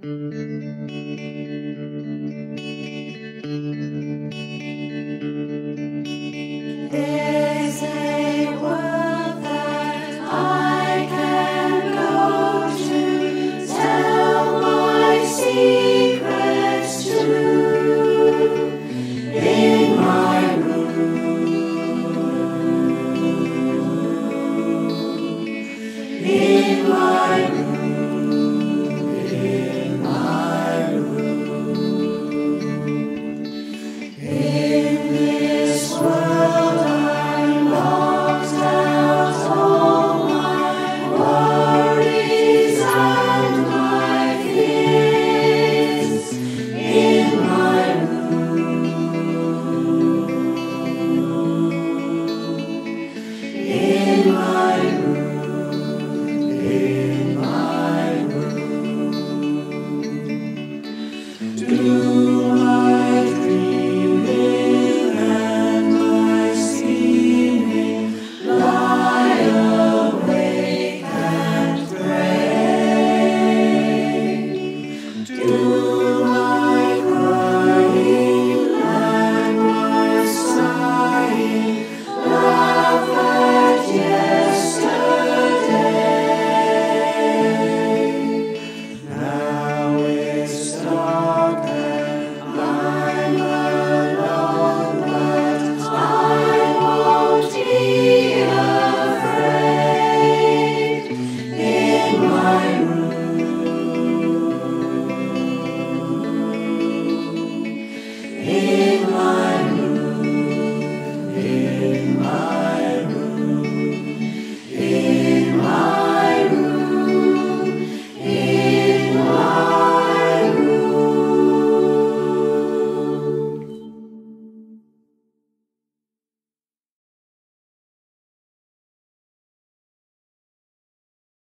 There's in my room. Do my room.